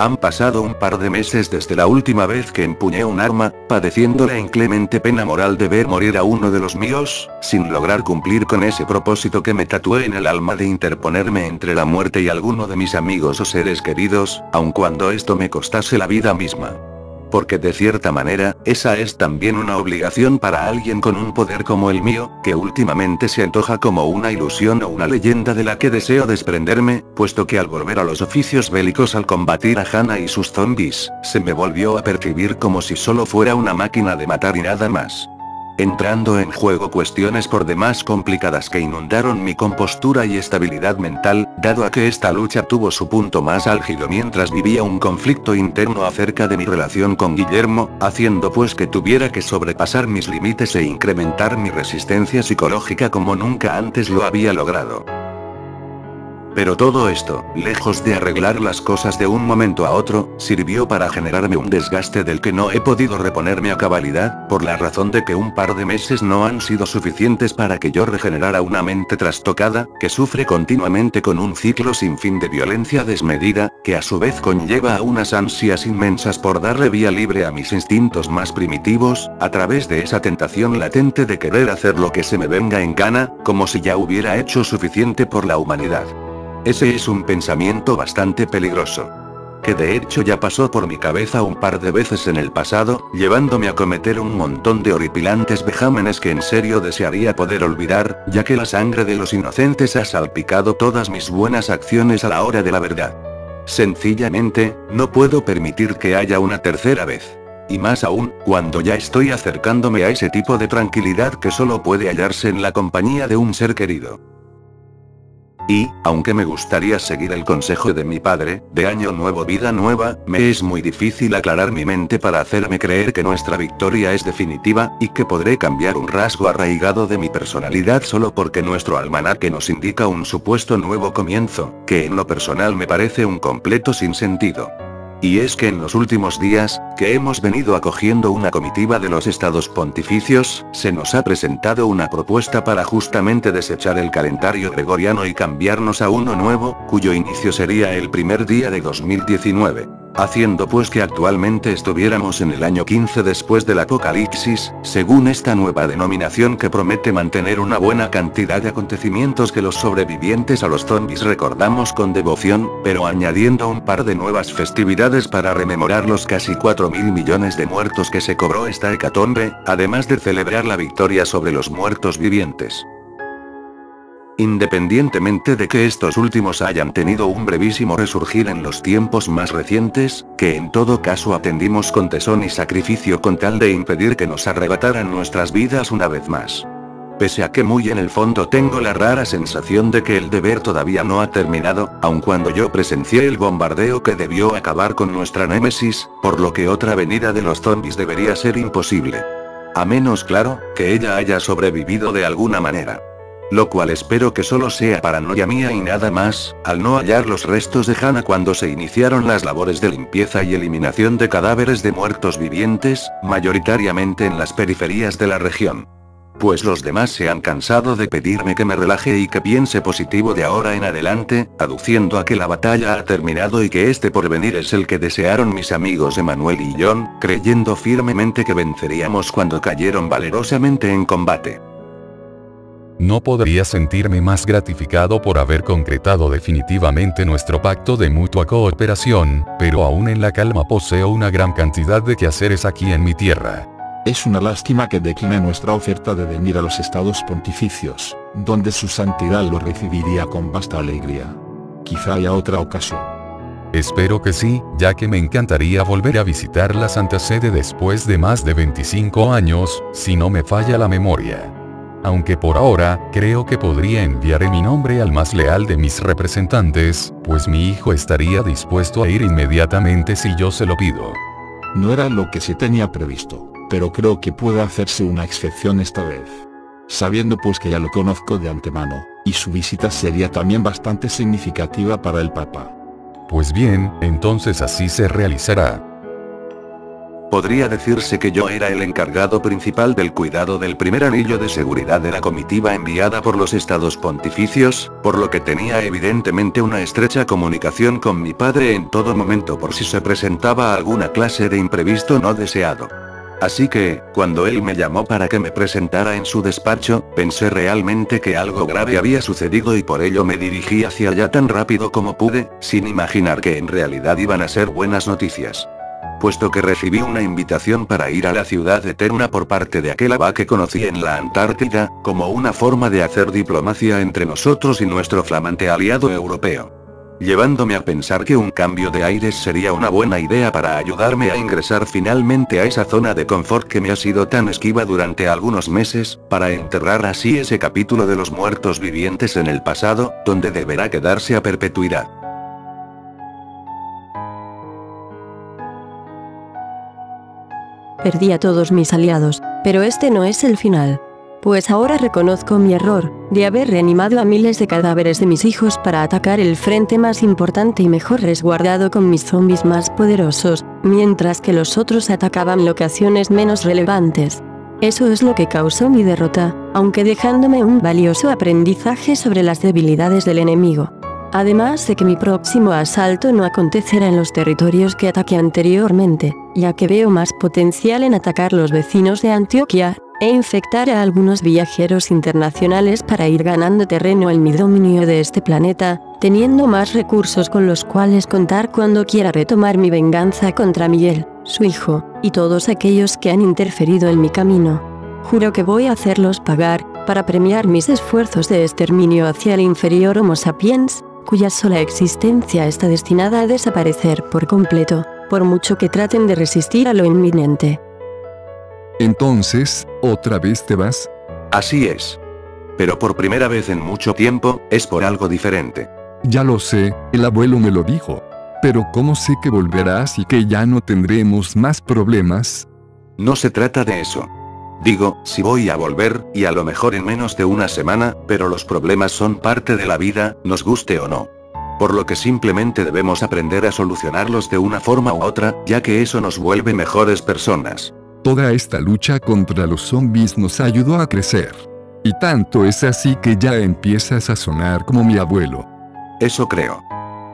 Han pasado un par de meses desde la última vez que empuñé un arma, padeciendo la inclemente pena moral de ver morir a uno de los míos, sin lograr cumplir con ese propósito que me tatué en el alma de interponerme entre la muerte y alguno de mis amigos o seres queridos, aun cuando esto me costase la vida misma. Porque de cierta manera, esa es también una obligación para alguien con un poder como el mío, que últimamente se antoja como una ilusión o una leyenda de la que deseo desprenderme, puesto que al volver a los oficios bélicos al combatir a Hannah y sus zombies, se me volvió a percibir como si solo fuera una máquina de matar y nada más entrando en juego cuestiones por demás complicadas que inundaron mi compostura y estabilidad mental, dado a que esta lucha tuvo su punto más álgido mientras vivía un conflicto interno acerca de mi relación con Guillermo, haciendo pues que tuviera que sobrepasar mis límites e incrementar mi resistencia psicológica como nunca antes lo había logrado. Pero todo esto, lejos de arreglar las cosas de un momento a otro, sirvió para generarme un desgaste del que no he podido reponerme a cabalidad, por la razón de que un par de meses no han sido suficientes para que yo regenerara una mente trastocada, que sufre continuamente con un ciclo sin fin de violencia desmedida, que a su vez conlleva a unas ansias inmensas por darle vía libre a mis instintos más primitivos, a través de esa tentación latente de querer hacer lo que se me venga en gana, como si ya hubiera hecho suficiente por la humanidad. Ese es un pensamiento bastante peligroso. Que de hecho ya pasó por mi cabeza un par de veces en el pasado, llevándome a cometer un montón de horripilantes vejámenes que en serio desearía poder olvidar, ya que la sangre de los inocentes ha salpicado todas mis buenas acciones a la hora de la verdad. Sencillamente, no puedo permitir que haya una tercera vez. Y más aún, cuando ya estoy acercándome a ese tipo de tranquilidad que solo puede hallarse en la compañía de un ser querido. Y, aunque me gustaría seguir el consejo de mi padre, de año nuevo vida nueva, me es muy difícil aclarar mi mente para hacerme creer que nuestra victoria es definitiva, y que podré cambiar un rasgo arraigado de mi personalidad solo porque nuestro almanaque nos indica un supuesto nuevo comienzo, que en lo personal me parece un completo sinsentido. Y es que en los últimos días, que hemos venido acogiendo una comitiva de los estados pontificios, se nos ha presentado una propuesta para justamente desechar el calendario gregoriano y cambiarnos a uno nuevo, cuyo inicio sería el primer día de 2019 haciendo pues que actualmente estuviéramos en el año 15 después del apocalipsis, según esta nueva denominación que promete mantener una buena cantidad de acontecimientos que los sobrevivientes a los zombies recordamos con devoción, pero añadiendo un par de nuevas festividades para rememorar los casi 4 mil millones de muertos que se cobró esta hecatombe, además de celebrar la victoria sobre los muertos vivientes. Independientemente de que estos últimos hayan tenido un brevísimo resurgir en los tiempos más recientes, que en todo caso atendimos con tesón y sacrificio con tal de impedir que nos arrebataran nuestras vidas una vez más. Pese a que muy en el fondo tengo la rara sensación de que el deber todavía no ha terminado, aun cuando yo presencié el bombardeo que debió acabar con nuestra némesis, por lo que otra venida de los zombies debería ser imposible. A menos claro, que ella haya sobrevivido de alguna manera. Lo cual espero que solo sea paranoia mía y nada más, al no hallar los restos de Hannah cuando se iniciaron las labores de limpieza y eliminación de cadáveres de muertos vivientes, mayoritariamente en las periferias de la región. Pues los demás se han cansado de pedirme que me relaje y que piense positivo de ahora en adelante, aduciendo a que la batalla ha terminado y que este porvenir es el que desearon mis amigos Emanuel y John, creyendo firmemente que venceríamos cuando cayeron valerosamente en combate. No podría sentirme más gratificado por haber concretado definitivamente nuestro pacto de mutua cooperación, pero aún en la calma poseo una gran cantidad de quehaceres aquí en mi tierra. Es una lástima que decline nuestra oferta de venir a los estados pontificios, donde su santidad lo recibiría con vasta alegría. Quizá haya otra ocasión. Espero que sí, ya que me encantaría volver a visitar la Santa Sede después de más de 25 años, si no me falla la memoria aunque por ahora, creo que podría enviar mi nombre al más leal de mis representantes, pues mi hijo estaría dispuesto a ir inmediatamente si yo se lo pido. No era lo que se tenía previsto, pero creo que puede hacerse una excepción esta vez. Sabiendo pues que ya lo conozco de antemano, y su visita sería también bastante significativa para el Papa. Pues bien, entonces así se realizará. Podría decirse que yo era el encargado principal del cuidado del primer anillo de seguridad de la comitiva enviada por los estados pontificios, por lo que tenía evidentemente una estrecha comunicación con mi padre en todo momento por si se presentaba alguna clase de imprevisto no deseado. Así que, cuando él me llamó para que me presentara en su despacho, pensé realmente que algo grave había sucedido y por ello me dirigí hacia allá tan rápido como pude, sin imaginar que en realidad iban a ser buenas noticias puesto que recibí una invitación para ir a la ciudad eterna por parte de aquel abad que conocí en la Antártida, como una forma de hacer diplomacia entre nosotros y nuestro flamante aliado europeo. Llevándome a pensar que un cambio de aires sería una buena idea para ayudarme a ingresar finalmente a esa zona de confort que me ha sido tan esquiva durante algunos meses, para enterrar así ese capítulo de los muertos vivientes en el pasado, donde deberá quedarse a perpetuidad. Perdí a todos mis aliados, pero este no es el final. Pues ahora reconozco mi error, de haber reanimado a miles de cadáveres de mis hijos para atacar el frente más importante y mejor resguardado con mis zombies más poderosos, mientras que los otros atacaban locaciones menos relevantes. Eso es lo que causó mi derrota, aunque dejándome un valioso aprendizaje sobre las debilidades del enemigo. Además de que mi próximo asalto no acontecerá en los territorios que ataqué anteriormente, ya que veo más potencial en atacar los vecinos de Antioquia, e infectar a algunos viajeros internacionales para ir ganando terreno en mi dominio de este planeta, teniendo más recursos con los cuales contar cuando quiera retomar mi venganza contra Miguel, su hijo, y todos aquellos que han interferido en mi camino. Juro que voy a hacerlos pagar, para premiar mis esfuerzos de exterminio hacia el inferior Homo sapiens, cuya sola existencia está destinada a desaparecer por completo, por mucho que traten de resistir a lo inminente. Entonces, ¿otra vez te vas? Así es. Pero por primera vez en mucho tiempo, es por algo diferente. Ya lo sé, el abuelo me lo dijo. Pero ¿cómo sé que volverás y que ya no tendremos más problemas? No se trata de eso. Digo, si voy a volver, y a lo mejor en menos de una semana, pero los problemas son parte de la vida, nos guste o no. Por lo que simplemente debemos aprender a solucionarlos de una forma u otra, ya que eso nos vuelve mejores personas. Toda esta lucha contra los zombies nos ayudó a crecer. Y tanto es así que ya empiezas a sonar como mi abuelo. Eso creo.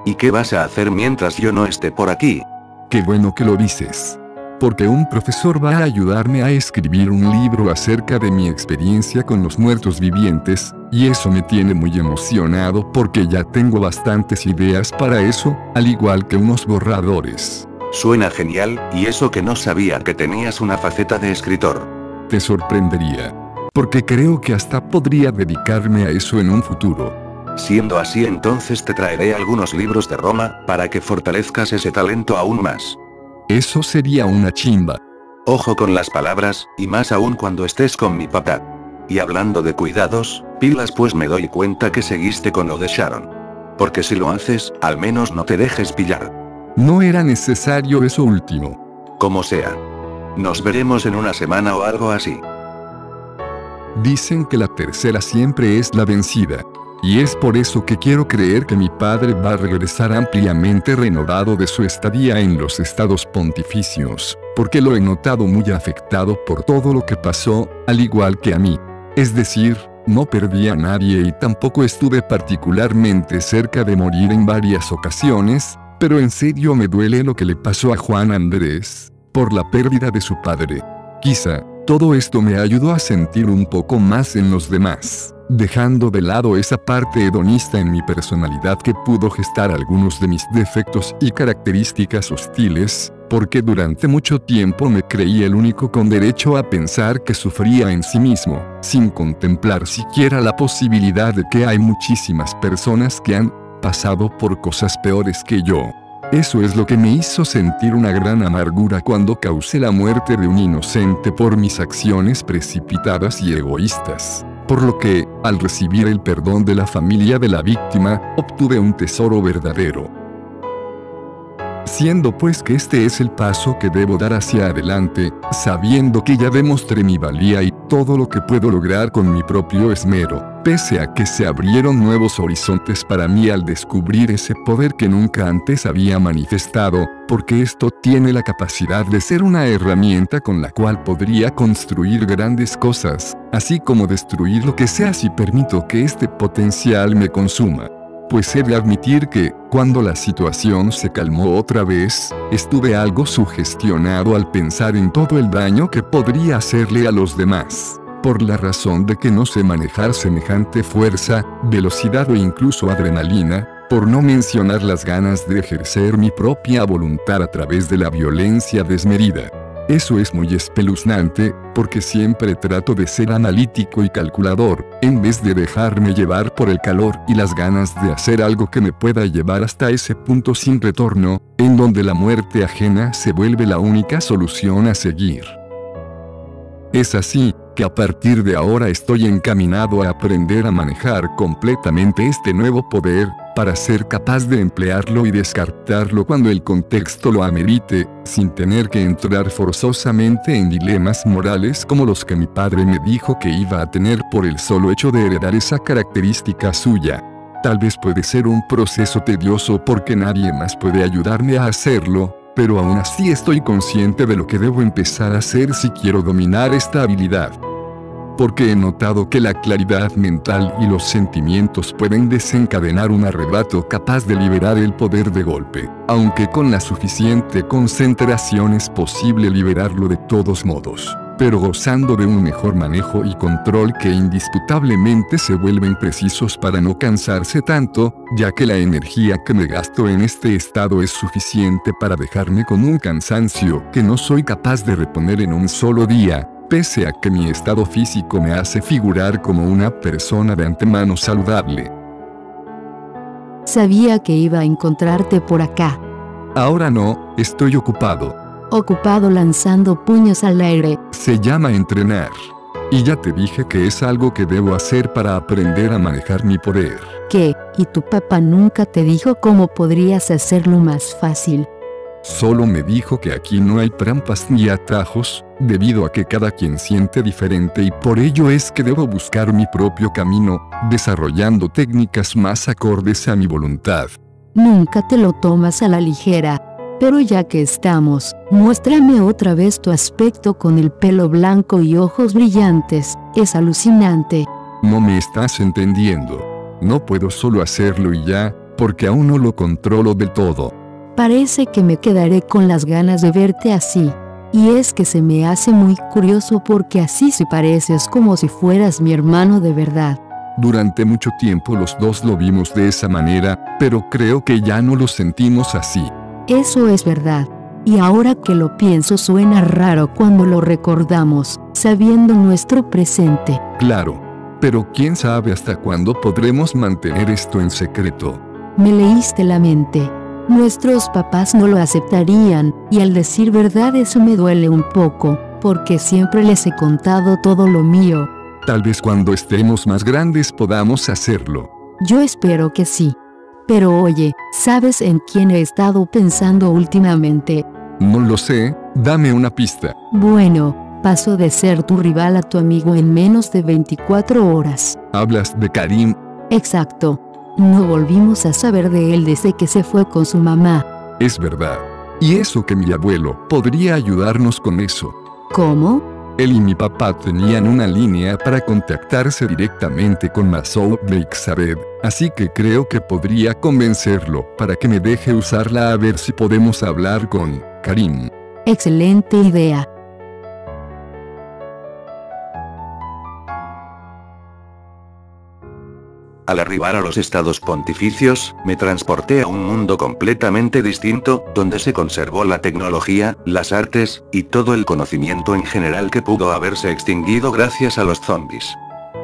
¿Y qué vas a hacer mientras yo no esté por aquí? Qué bueno que lo dices porque un profesor va a ayudarme a escribir un libro acerca de mi experiencia con los muertos vivientes, y eso me tiene muy emocionado porque ya tengo bastantes ideas para eso, al igual que unos borradores. Suena genial, y eso que no sabía que tenías una faceta de escritor. Te sorprendería. Porque creo que hasta podría dedicarme a eso en un futuro. Siendo así entonces te traeré algunos libros de Roma, para que fortalezcas ese talento aún más. Eso sería una chimba. Ojo con las palabras, y más aún cuando estés con mi papá. Y hablando de cuidados, pilas pues me doy cuenta que seguiste con lo de Sharon. Porque si lo haces, al menos no te dejes pillar. No era necesario eso último. Como sea. Nos veremos en una semana o algo así. Dicen que la tercera siempre es la vencida. Y es por eso que quiero creer que mi padre va a regresar ampliamente renovado de su estadía en los estados pontificios, porque lo he notado muy afectado por todo lo que pasó, al igual que a mí. Es decir, no perdí a nadie y tampoco estuve particularmente cerca de morir en varias ocasiones, pero en serio me duele lo que le pasó a Juan Andrés, por la pérdida de su padre. Quizá, todo esto me ayudó a sentir un poco más en los demás dejando de lado esa parte hedonista en mi personalidad que pudo gestar algunos de mis defectos y características hostiles, porque durante mucho tiempo me creí el único con derecho a pensar que sufría en sí mismo, sin contemplar siquiera la posibilidad de que hay muchísimas personas que han pasado por cosas peores que yo. Eso es lo que me hizo sentir una gran amargura cuando causé la muerte de un inocente por mis acciones precipitadas y egoístas por lo que, al recibir el perdón de la familia de la víctima, obtuve un tesoro verdadero. Siendo pues que este es el paso que debo dar hacia adelante, sabiendo que ya demostré mi valía y todo lo que puedo lograr con mi propio esmero, pese a que se abrieron nuevos horizontes para mí al descubrir ese poder que nunca antes había manifestado, porque esto tiene la capacidad de ser una herramienta con la cual podría construir grandes cosas, así como destruir lo que sea si permito que este potencial me consuma pues he de admitir que, cuando la situación se calmó otra vez, estuve algo sugestionado al pensar en todo el daño que podría hacerle a los demás, por la razón de que no sé manejar semejante fuerza, velocidad o incluso adrenalina, por no mencionar las ganas de ejercer mi propia voluntad a través de la violencia desmedida. Eso es muy espeluznante, porque siempre trato de ser analítico y calculador, en vez de dejarme llevar por el calor y las ganas de hacer algo que me pueda llevar hasta ese punto sin retorno, en donde la muerte ajena se vuelve la única solución a seguir. Es así, que a partir de ahora estoy encaminado a aprender a manejar completamente este nuevo poder, para ser capaz de emplearlo y descartarlo cuando el contexto lo amerite, sin tener que entrar forzosamente en dilemas morales como los que mi padre me dijo que iba a tener por el solo hecho de heredar esa característica suya. Tal vez puede ser un proceso tedioso porque nadie más puede ayudarme a hacerlo, pero aún así estoy consciente de lo que debo empezar a hacer si quiero dominar esta habilidad porque he notado que la claridad mental y los sentimientos pueden desencadenar un arrebato capaz de liberar el poder de golpe, aunque con la suficiente concentración es posible liberarlo de todos modos, pero gozando de un mejor manejo y control que indisputablemente se vuelven precisos para no cansarse tanto, ya que la energía que me gasto en este estado es suficiente para dejarme con un cansancio que no soy capaz de reponer en un solo día, pese a que mi estado físico me hace figurar como una persona de antemano saludable. Sabía que iba a encontrarte por acá. Ahora no, estoy ocupado. Ocupado lanzando puños al aire. Se llama entrenar. Y ya te dije que es algo que debo hacer para aprender a manejar mi poder. ¿Qué? ¿Y tu papá nunca te dijo cómo podrías hacerlo más fácil? Solo me dijo que aquí no hay trampas ni atajos, debido a que cada quien siente diferente y por ello es que debo buscar mi propio camino, desarrollando técnicas más acordes a mi voluntad. Nunca te lo tomas a la ligera. Pero ya que estamos, muéstrame otra vez tu aspecto con el pelo blanco y ojos brillantes. Es alucinante. No me estás entendiendo. No puedo solo hacerlo y ya, porque aún no lo controlo del todo. Parece que me quedaré con las ganas de verte así. Y es que se me hace muy curioso porque así se pareces como si fueras mi hermano de verdad. Durante mucho tiempo los dos lo vimos de esa manera, pero creo que ya no lo sentimos así. Eso es verdad. Y ahora que lo pienso suena raro cuando lo recordamos, sabiendo nuestro presente. Claro. Pero quién sabe hasta cuándo podremos mantener esto en secreto. Me leíste la mente. Nuestros papás no lo aceptarían, y al decir verdad eso me duele un poco, porque siempre les he contado todo lo mío. Tal vez cuando estemos más grandes podamos hacerlo. Yo espero que sí. Pero oye, ¿sabes en quién he estado pensando últimamente? No lo sé, dame una pista. Bueno, paso de ser tu rival a tu amigo en menos de 24 horas. ¿Hablas de Karim? Exacto. No volvimos a saber de él desde que se fue con su mamá. Es verdad. Y eso que mi abuelo podría ayudarnos con eso. ¿Cómo? Él y mi papá tenían una línea para contactarse directamente con Masoud Beixabed, así que creo que podría convencerlo para que me deje usarla a ver si podemos hablar con Karim. Excelente idea. Al arribar a los estados pontificios, me transporté a un mundo completamente distinto, donde se conservó la tecnología, las artes, y todo el conocimiento en general que pudo haberse extinguido gracias a los zombies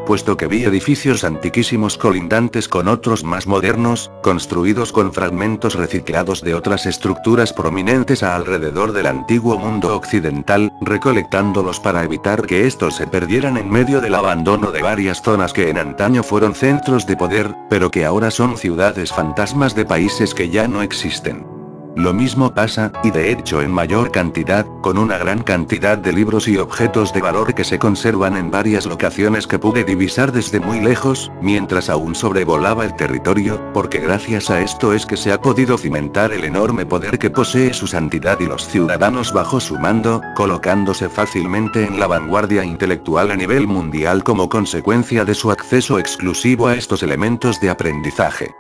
puesto que vi edificios antiquísimos colindantes con otros más modernos, construidos con fragmentos reciclados de otras estructuras prominentes a alrededor del antiguo mundo occidental, recolectándolos para evitar que estos se perdieran en medio del abandono de varias zonas que en antaño fueron centros de poder, pero que ahora son ciudades fantasmas de países que ya no existen. Lo mismo pasa, y de hecho en mayor cantidad, con una gran cantidad de libros y objetos de valor que se conservan en varias locaciones que pude divisar desde muy lejos, mientras aún sobrevolaba el territorio, porque gracias a esto es que se ha podido cimentar el enorme poder que posee su santidad y los ciudadanos bajo su mando, colocándose fácilmente en la vanguardia intelectual a nivel mundial como consecuencia de su acceso exclusivo a estos elementos de aprendizaje.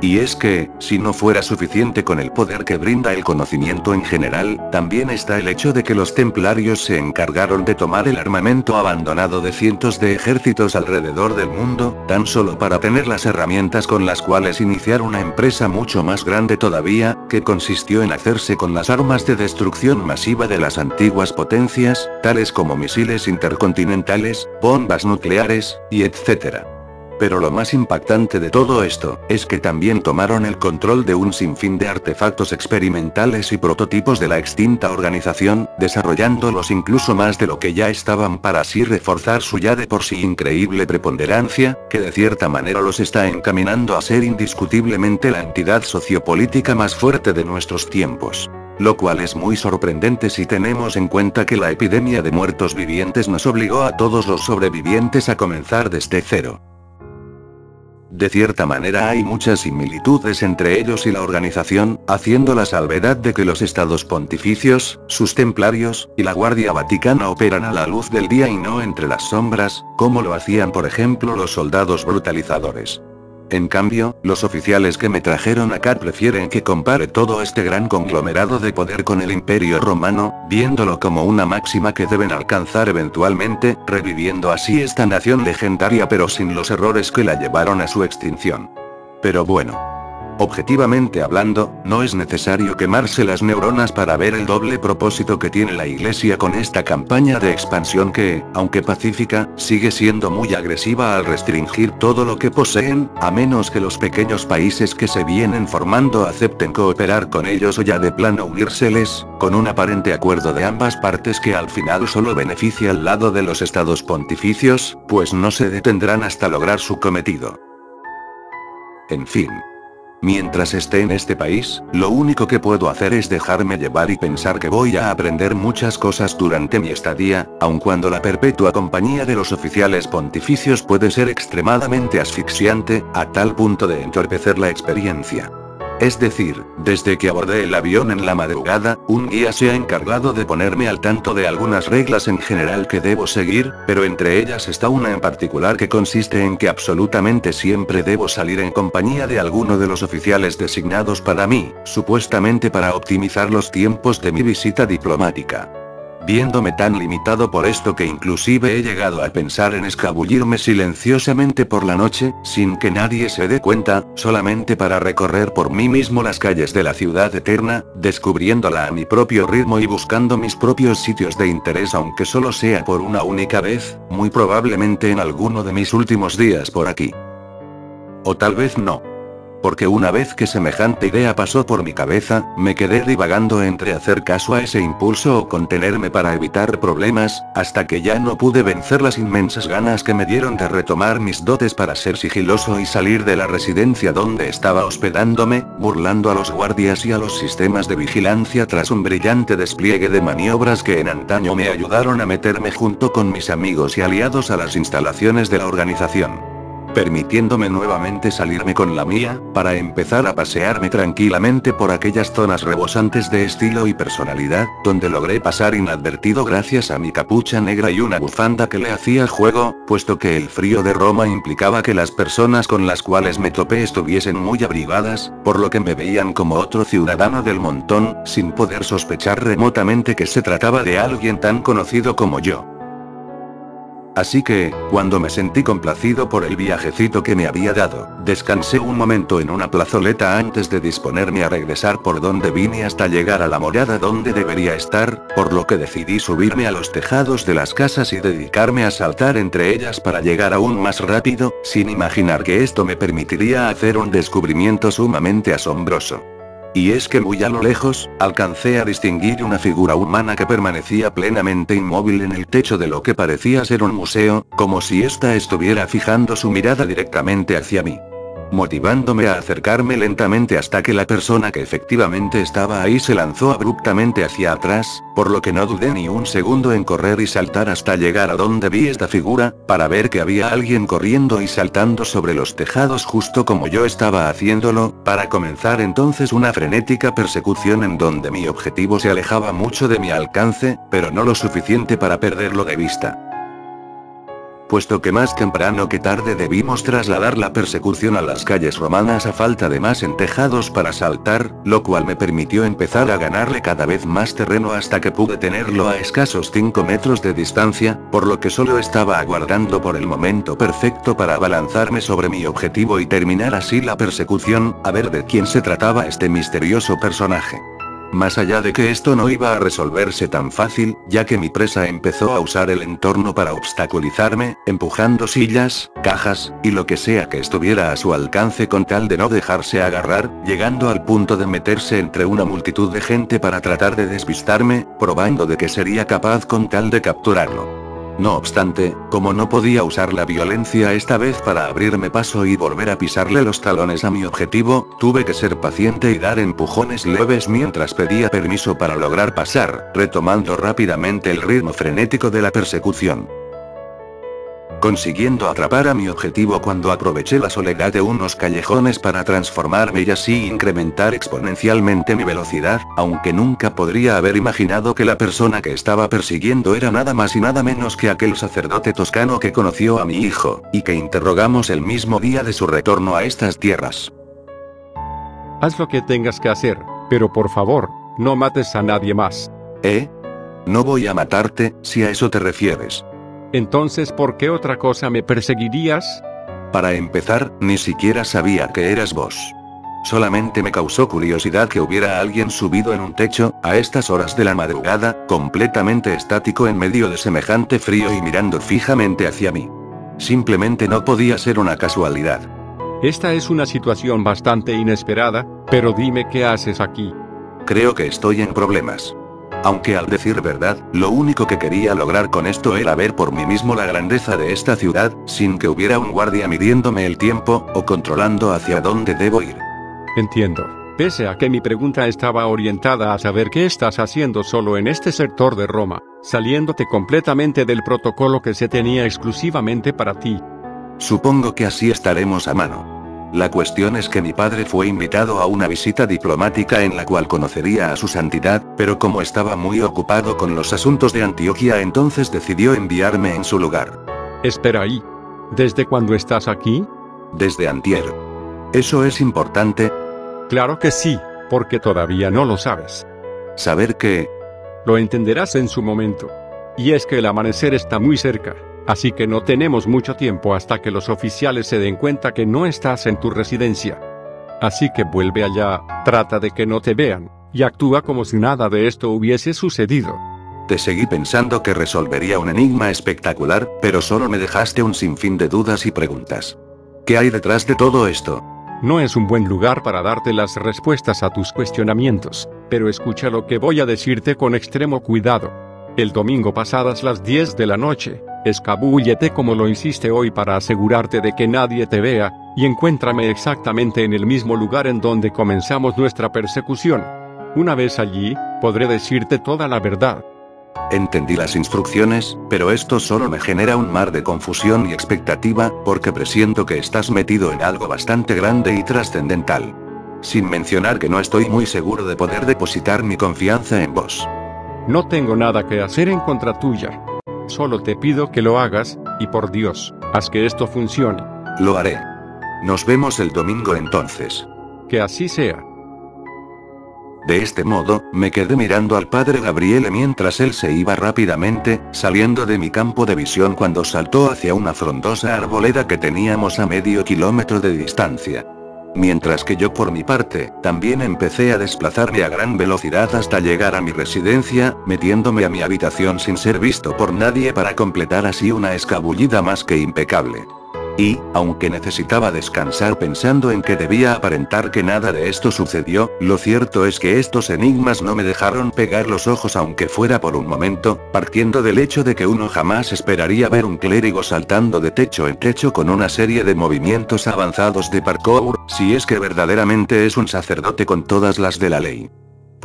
Y es que, si no fuera suficiente con el poder que brinda el conocimiento en general, también está el hecho de que los templarios se encargaron de tomar el armamento abandonado de cientos de ejércitos alrededor del mundo, tan solo para tener las herramientas con las cuales iniciar una empresa mucho más grande todavía, que consistió en hacerse con las armas de destrucción masiva de las antiguas potencias, tales como misiles intercontinentales, bombas nucleares, y etc. Pero lo más impactante de todo esto, es que también tomaron el control de un sinfín de artefactos experimentales y prototipos de la extinta organización, desarrollándolos incluso más de lo que ya estaban para así reforzar su ya de por sí increíble preponderancia, que de cierta manera los está encaminando a ser indiscutiblemente la entidad sociopolítica más fuerte de nuestros tiempos. Lo cual es muy sorprendente si tenemos en cuenta que la epidemia de muertos vivientes nos obligó a todos los sobrevivientes a comenzar desde cero. De cierta manera hay muchas similitudes entre ellos y la organización, haciendo la salvedad de que los estados pontificios, sus templarios, y la Guardia Vaticana operan a la luz del día y no entre las sombras, como lo hacían por ejemplo los soldados brutalizadores. En cambio, los oficiales que me trajeron acá prefieren que compare todo este gran conglomerado de poder con el imperio romano, viéndolo como una máxima que deben alcanzar eventualmente, reviviendo así esta nación legendaria pero sin los errores que la llevaron a su extinción. Pero bueno. Objetivamente hablando, no es necesario quemarse las neuronas para ver el doble propósito que tiene la iglesia con esta campaña de expansión que, aunque pacífica, sigue siendo muy agresiva al restringir todo lo que poseen, a menos que los pequeños países que se vienen formando acepten cooperar con ellos o ya de plano unírseles, con un aparente acuerdo de ambas partes que al final solo beneficia al lado de los estados pontificios, pues no se detendrán hasta lograr su cometido. En fin. Mientras esté en este país, lo único que puedo hacer es dejarme llevar y pensar que voy a aprender muchas cosas durante mi estadía, aun cuando la perpetua compañía de los oficiales pontificios puede ser extremadamente asfixiante, a tal punto de entorpecer la experiencia. Es decir, desde que abordé el avión en la madrugada, un guía se ha encargado de ponerme al tanto de algunas reglas en general que debo seguir, pero entre ellas está una en particular que consiste en que absolutamente siempre debo salir en compañía de alguno de los oficiales designados para mí, supuestamente para optimizar los tiempos de mi visita diplomática viéndome tan limitado por esto que inclusive he llegado a pensar en escabullirme silenciosamente por la noche, sin que nadie se dé cuenta, solamente para recorrer por mí mismo las calles de la ciudad eterna, descubriéndola a mi propio ritmo y buscando mis propios sitios de interés aunque solo sea por una única vez, muy probablemente en alguno de mis últimos días por aquí. O tal vez no porque una vez que semejante idea pasó por mi cabeza, me quedé divagando entre hacer caso a ese impulso o contenerme para evitar problemas, hasta que ya no pude vencer las inmensas ganas que me dieron de retomar mis dotes para ser sigiloso y salir de la residencia donde estaba hospedándome, burlando a los guardias y a los sistemas de vigilancia tras un brillante despliegue de maniobras que en antaño me ayudaron a meterme junto con mis amigos y aliados a las instalaciones de la organización permitiéndome nuevamente salirme con la mía, para empezar a pasearme tranquilamente por aquellas zonas rebosantes de estilo y personalidad, donde logré pasar inadvertido gracias a mi capucha negra y una bufanda que le hacía juego, puesto que el frío de Roma implicaba que las personas con las cuales me topé estuviesen muy abrigadas, por lo que me veían como otro ciudadano del montón, sin poder sospechar remotamente que se trataba de alguien tan conocido como yo. Así que, cuando me sentí complacido por el viajecito que me había dado, descansé un momento en una plazoleta antes de disponerme a regresar por donde vine hasta llegar a la morada donde debería estar, por lo que decidí subirme a los tejados de las casas y dedicarme a saltar entre ellas para llegar aún más rápido, sin imaginar que esto me permitiría hacer un descubrimiento sumamente asombroso. Y es que muy a lo lejos, alcancé a distinguir una figura humana que permanecía plenamente inmóvil en el techo de lo que parecía ser un museo, como si ésta estuviera fijando su mirada directamente hacia mí. Motivándome a acercarme lentamente hasta que la persona que efectivamente estaba ahí se lanzó abruptamente hacia atrás, por lo que no dudé ni un segundo en correr y saltar hasta llegar a donde vi esta figura, para ver que había alguien corriendo y saltando sobre los tejados justo como yo estaba haciéndolo, para comenzar entonces una frenética persecución en donde mi objetivo se alejaba mucho de mi alcance, pero no lo suficiente para perderlo de vista puesto que más temprano que tarde debimos trasladar la persecución a las calles romanas a falta de más entejados para saltar, lo cual me permitió empezar a ganarle cada vez más terreno hasta que pude tenerlo a escasos 5 metros de distancia, por lo que solo estaba aguardando por el momento perfecto para abalanzarme sobre mi objetivo y terminar así la persecución, a ver de quién se trataba este misterioso personaje. Más allá de que esto no iba a resolverse tan fácil, ya que mi presa empezó a usar el entorno para obstaculizarme, empujando sillas, cajas, y lo que sea que estuviera a su alcance con tal de no dejarse agarrar, llegando al punto de meterse entre una multitud de gente para tratar de despistarme, probando de que sería capaz con tal de capturarlo. No obstante, como no podía usar la violencia esta vez para abrirme paso y volver a pisarle los talones a mi objetivo, tuve que ser paciente y dar empujones leves mientras pedía permiso para lograr pasar, retomando rápidamente el ritmo frenético de la persecución consiguiendo atrapar a mi objetivo cuando aproveché la soledad de unos callejones para transformarme y así incrementar exponencialmente mi velocidad, aunque nunca podría haber imaginado que la persona que estaba persiguiendo era nada más y nada menos que aquel sacerdote toscano que conoció a mi hijo, y que interrogamos el mismo día de su retorno a estas tierras. Haz lo que tengas que hacer, pero por favor, no mates a nadie más. ¿Eh? No voy a matarte, si a eso te refieres. Entonces, ¿por qué otra cosa me perseguirías? Para empezar, ni siquiera sabía que eras vos. Solamente me causó curiosidad que hubiera alguien subido en un techo, a estas horas de la madrugada, completamente estático en medio de semejante frío y mirando fijamente hacia mí. Simplemente no podía ser una casualidad. Esta es una situación bastante inesperada, pero dime qué haces aquí. Creo que estoy en problemas. Aunque al decir verdad, lo único que quería lograr con esto era ver por mí mismo la grandeza de esta ciudad, sin que hubiera un guardia midiéndome el tiempo, o controlando hacia dónde debo ir. Entiendo. Pese a que mi pregunta estaba orientada a saber qué estás haciendo solo en este sector de Roma, saliéndote completamente del protocolo que se tenía exclusivamente para ti. Supongo que así estaremos a mano. La cuestión es que mi padre fue invitado a una visita diplomática en la cual conocería a su santidad, pero como estaba muy ocupado con los asuntos de Antioquia entonces decidió enviarme en su lugar. Espera ahí. ¿Desde cuándo estás aquí? Desde antier. ¿Eso es importante? Claro que sí, porque todavía no lo sabes. Saber que... Lo entenderás en su momento. Y es que el amanecer está muy cerca. Así que no tenemos mucho tiempo hasta que los oficiales se den cuenta que no estás en tu residencia. Así que vuelve allá, trata de que no te vean, y actúa como si nada de esto hubiese sucedido. Te seguí pensando que resolvería un enigma espectacular, pero solo me dejaste un sinfín de dudas y preguntas. ¿Qué hay detrás de todo esto? No es un buen lugar para darte las respuestas a tus cuestionamientos, pero escucha lo que voy a decirte con extremo cuidado. El domingo pasadas las 10 de la noche, Escabúllete como lo hiciste hoy para asegurarte de que nadie te vea, y encuéntrame exactamente en el mismo lugar en donde comenzamos nuestra persecución. Una vez allí, podré decirte toda la verdad. Entendí las instrucciones, pero esto solo me genera un mar de confusión y expectativa, porque presiento que estás metido en algo bastante grande y trascendental. Sin mencionar que no estoy muy seguro de poder depositar mi confianza en vos. No tengo nada que hacer en contra tuya. Solo te pido que lo hagas, y por Dios, haz que esto funcione. Lo haré. Nos vemos el domingo entonces. Que así sea. De este modo, me quedé mirando al padre Gabriele mientras él se iba rápidamente, saliendo de mi campo de visión cuando saltó hacia una frondosa arboleda que teníamos a medio kilómetro de distancia. Mientras que yo por mi parte, también empecé a desplazarme a gran velocidad hasta llegar a mi residencia, metiéndome a mi habitación sin ser visto por nadie para completar así una escabullida más que impecable. Y, aunque necesitaba descansar pensando en que debía aparentar que nada de esto sucedió, lo cierto es que estos enigmas no me dejaron pegar los ojos aunque fuera por un momento, partiendo del hecho de que uno jamás esperaría ver un clérigo saltando de techo en techo con una serie de movimientos avanzados de parkour, si es que verdaderamente es un sacerdote con todas las de la ley.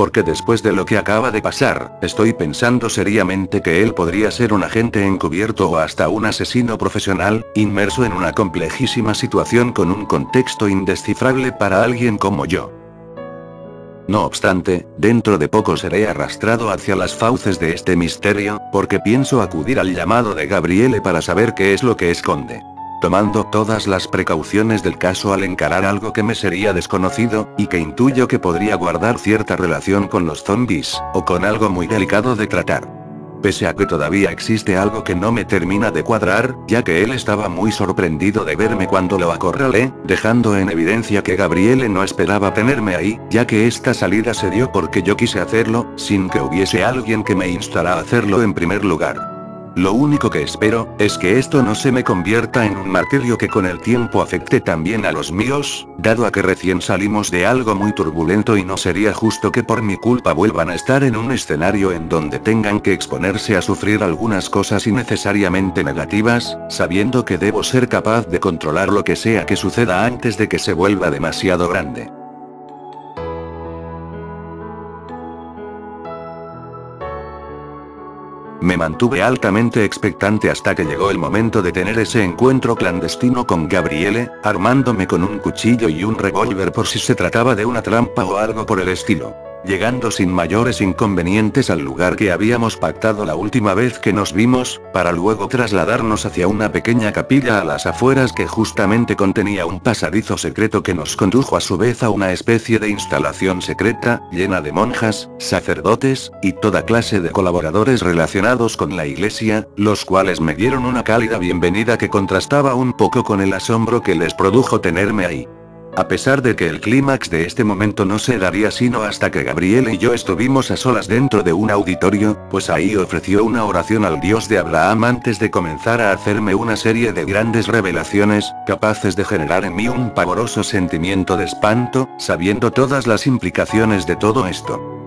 Porque después de lo que acaba de pasar, estoy pensando seriamente que él podría ser un agente encubierto o hasta un asesino profesional, inmerso en una complejísima situación con un contexto indescifrable para alguien como yo. No obstante, dentro de poco seré arrastrado hacia las fauces de este misterio, porque pienso acudir al llamado de Gabriele para saber qué es lo que esconde tomando todas las precauciones del caso al encarar algo que me sería desconocido, y que intuyo que podría guardar cierta relación con los zombies, o con algo muy delicado de tratar. Pese a que todavía existe algo que no me termina de cuadrar, ya que él estaba muy sorprendido de verme cuando lo acorralé, dejando en evidencia que Gabriele no esperaba tenerme ahí, ya que esta salida se dio porque yo quise hacerlo, sin que hubiese alguien que me instara a hacerlo en primer lugar. Lo único que espero, es que esto no se me convierta en un martirio que con el tiempo afecte también a los míos, dado a que recién salimos de algo muy turbulento y no sería justo que por mi culpa vuelvan a estar en un escenario en donde tengan que exponerse a sufrir algunas cosas innecesariamente negativas, sabiendo que debo ser capaz de controlar lo que sea que suceda antes de que se vuelva demasiado grande. Me mantuve altamente expectante hasta que llegó el momento de tener ese encuentro clandestino con Gabriele, armándome con un cuchillo y un revólver por si se trataba de una trampa o algo por el estilo llegando sin mayores inconvenientes al lugar que habíamos pactado la última vez que nos vimos, para luego trasladarnos hacia una pequeña capilla a las afueras que justamente contenía un pasadizo secreto que nos condujo a su vez a una especie de instalación secreta, llena de monjas, sacerdotes, y toda clase de colaboradores relacionados con la iglesia, los cuales me dieron una cálida bienvenida que contrastaba un poco con el asombro que les produjo tenerme ahí. A pesar de que el clímax de este momento no se daría sino hasta que Gabriel y yo estuvimos a solas dentro de un auditorio, pues ahí ofreció una oración al Dios de Abraham antes de comenzar a hacerme una serie de grandes revelaciones, capaces de generar en mí un pavoroso sentimiento de espanto, sabiendo todas las implicaciones de todo esto.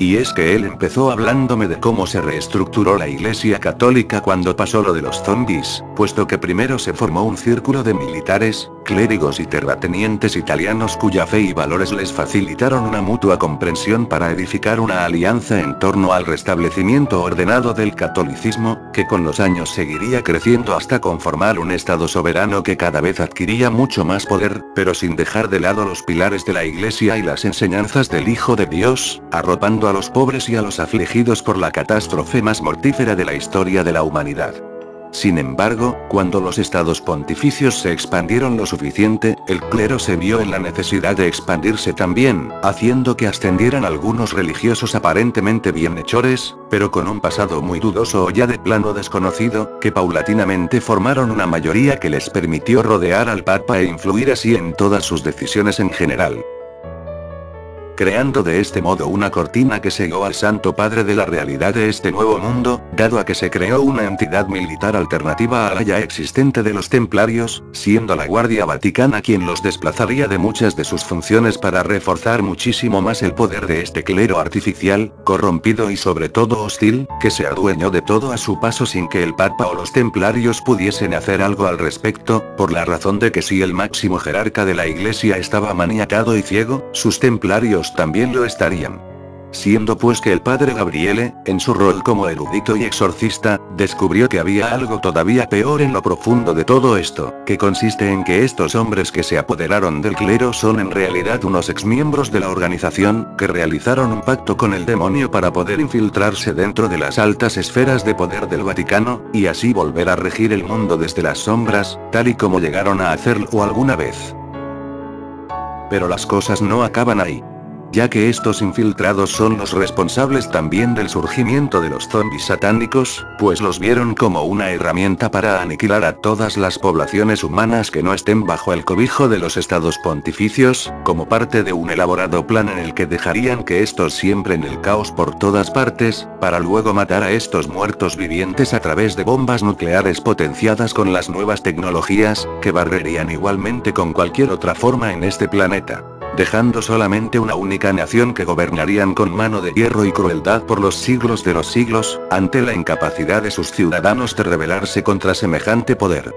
Y es que él empezó hablándome de cómo se reestructuró la iglesia católica cuando pasó lo de los zombies, puesto que primero se formó un círculo de militares, clérigos y terratenientes italianos cuya fe y valores les facilitaron una mutua comprensión para edificar una alianza en torno al restablecimiento ordenado del catolicismo, que con los años seguiría creciendo hasta conformar un estado soberano que cada vez adquiría mucho más poder, pero sin dejar de lado los pilares de la iglesia y las enseñanzas del Hijo de Dios, arropando a los pobres y a los afligidos por la catástrofe más mortífera de la historia de la humanidad. Sin embargo, cuando los estados pontificios se expandieron lo suficiente, el clero se vio en la necesidad de expandirse también, haciendo que ascendieran algunos religiosos aparentemente bienhechores, pero con un pasado muy dudoso o ya de plano desconocido, que paulatinamente formaron una mayoría que les permitió rodear al Papa e influir así en todas sus decisiones en general creando de este modo una cortina que cegó al Santo Padre de la realidad de este nuevo mundo, dado a que se creó una entidad militar alternativa a la ya existente de los templarios, siendo la Guardia Vaticana quien los desplazaría de muchas de sus funciones para reforzar muchísimo más el poder de este clero artificial, corrompido y sobre todo hostil, que se adueñó de todo a su paso sin que el Papa o los templarios pudiesen hacer algo al respecto, por la razón de que si el máximo jerarca de la iglesia estaba maniatado y ciego, sus templarios también lo estarían. Siendo pues que el padre Gabriele, en su rol como erudito y exorcista, descubrió que había algo todavía peor en lo profundo de todo esto, que consiste en que estos hombres que se apoderaron del clero son en realidad unos exmiembros de la organización, que realizaron un pacto con el demonio para poder infiltrarse dentro de las altas esferas de poder del Vaticano, y así volver a regir el mundo desde las sombras, tal y como llegaron a hacerlo alguna vez. Pero las cosas no acaban ahí. Ya que estos infiltrados son los responsables también del surgimiento de los zombies satánicos, pues los vieron como una herramienta para aniquilar a todas las poblaciones humanas que no estén bajo el cobijo de los estados pontificios, como parte de un elaborado plan en el que dejarían que estos siembren el caos por todas partes, para luego matar a estos muertos vivientes a través de bombas nucleares potenciadas con las nuevas tecnologías, que barrerían igualmente con cualquier otra forma en este planeta dejando solamente una única nación que gobernarían con mano de hierro y crueldad por los siglos de los siglos, ante la incapacidad de sus ciudadanos de rebelarse contra semejante poder.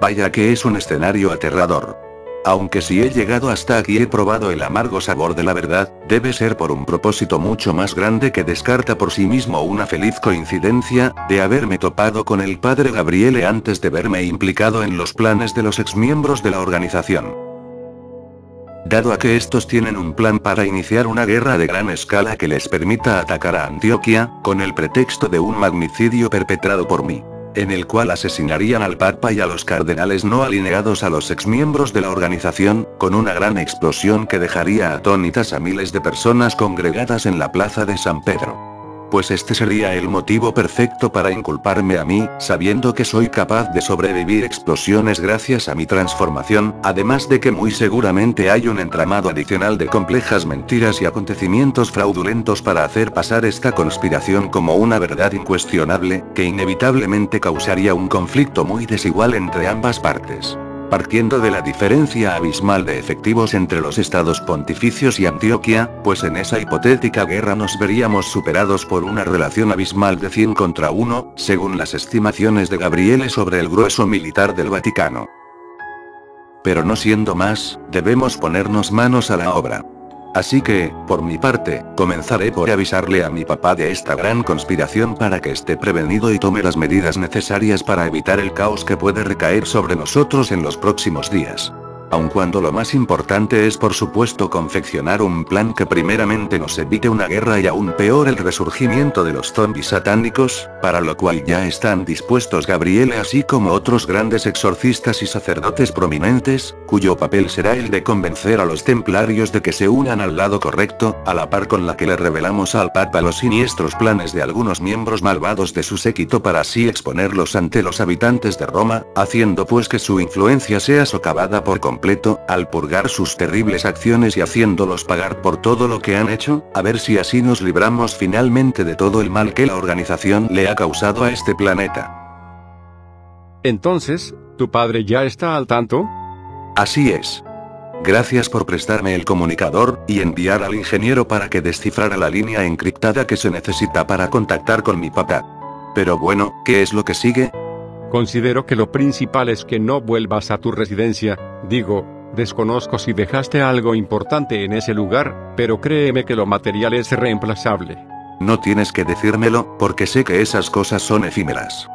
Vaya que es un escenario aterrador. Aunque si he llegado hasta aquí he probado el amargo sabor de la verdad, debe ser por un propósito mucho más grande que descarta por sí mismo una feliz coincidencia, de haberme topado con el padre Gabriele antes de verme implicado en los planes de los exmiembros de la organización. Dado a que estos tienen un plan para iniciar una guerra de gran escala que les permita atacar a Antioquia, con el pretexto de un magnicidio perpetrado por mí en el cual asesinarían al Papa y a los cardenales no alineados a los exmiembros de la organización, con una gran explosión que dejaría atónitas a miles de personas congregadas en la plaza de San Pedro pues este sería el motivo perfecto para inculparme a mí, sabiendo que soy capaz de sobrevivir explosiones gracias a mi transformación, además de que muy seguramente hay un entramado adicional de complejas mentiras y acontecimientos fraudulentos para hacer pasar esta conspiración como una verdad incuestionable, que inevitablemente causaría un conflicto muy desigual entre ambas partes. Partiendo de la diferencia abismal de efectivos entre los estados pontificios y Antioquia, pues en esa hipotética guerra nos veríamos superados por una relación abismal de 100 contra 1, según las estimaciones de Gabriele sobre el grueso militar del Vaticano. Pero no siendo más, debemos ponernos manos a la obra. Así que, por mi parte, comenzaré por avisarle a mi papá de esta gran conspiración para que esté prevenido y tome las medidas necesarias para evitar el caos que puede recaer sobre nosotros en los próximos días aun cuando lo más importante es por supuesto confeccionar un plan que primeramente nos evite una guerra y aún peor el resurgimiento de los zombies satánicos, para lo cual ya están dispuestos Gabriele así como otros grandes exorcistas y sacerdotes prominentes, cuyo papel será el de convencer a los templarios de que se unan al lado correcto, a la par con la que le revelamos al Papa los siniestros planes de algunos miembros malvados de su séquito para así exponerlos ante los habitantes de Roma, haciendo pues que su influencia sea socavada por completo al purgar sus terribles acciones y haciéndolos pagar por todo lo que han hecho, a ver si así nos libramos finalmente de todo el mal que la organización le ha causado a este planeta. Entonces, ¿tu padre ya está al tanto? Así es. Gracias por prestarme el comunicador, y enviar al ingeniero para que descifrara la línea encriptada que se necesita para contactar con mi papá. Pero bueno, ¿qué es lo que sigue? Considero que lo principal es que no vuelvas a tu residencia, digo, desconozco si dejaste algo importante en ese lugar, pero créeme que lo material es reemplazable. No tienes que decírmelo, porque sé que esas cosas son efímeras.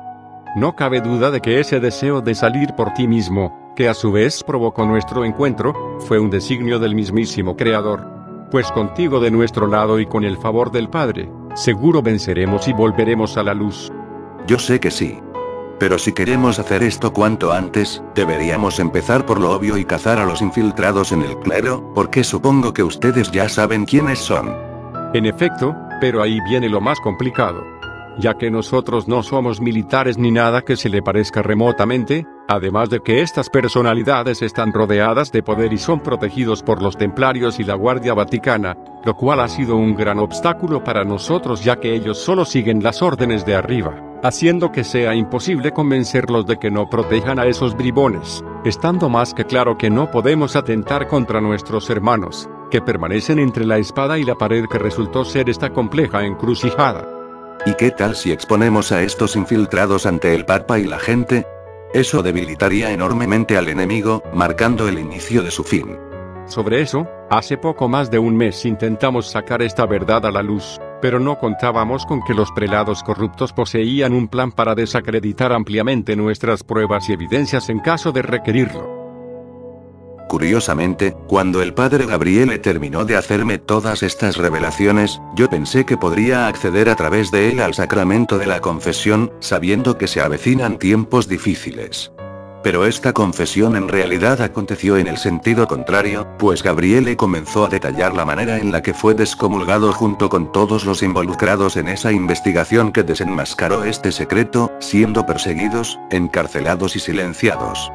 No cabe duda de que ese deseo de salir por ti mismo, que a su vez provocó nuestro encuentro, fue un designio del mismísimo Creador. Pues contigo de nuestro lado y con el favor del Padre, seguro venceremos y volveremos a la luz. Yo sé que sí. Pero si queremos hacer esto cuanto antes, deberíamos empezar por lo obvio y cazar a los infiltrados en el clero, porque supongo que ustedes ya saben quiénes son. En efecto, pero ahí viene lo más complicado. Ya que nosotros no somos militares ni nada que se le parezca remotamente, además de que estas personalidades están rodeadas de poder y son protegidos por los templarios y la Guardia Vaticana, lo cual ha sido un gran obstáculo para nosotros ya que ellos solo siguen las órdenes de arriba haciendo que sea imposible convencerlos de que no protejan a esos bribones, estando más que claro que no podemos atentar contra nuestros hermanos, que permanecen entre la espada y la pared que resultó ser esta compleja encrucijada. ¿Y qué tal si exponemos a estos infiltrados ante el Papa y la gente? Eso debilitaría enormemente al enemigo, marcando el inicio de su fin. Sobre eso, hace poco más de un mes intentamos sacar esta verdad a la luz, pero no contábamos con que los prelados corruptos poseían un plan para desacreditar ampliamente nuestras pruebas y evidencias en caso de requerirlo. Curiosamente, cuando el padre Gabriele terminó de hacerme todas estas revelaciones, yo pensé que podría acceder a través de él al sacramento de la confesión, sabiendo que se avecinan tiempos difíciles. Pero esta confesión en realidad aconteció en el sentido contrario, pues Gabriele comenzó a detallar la manera en la que fue descomulgado junto con todos los involucrados en esa investigación que desenmascaró este secreto, siendo perseguidos, encarcelados y silenciados.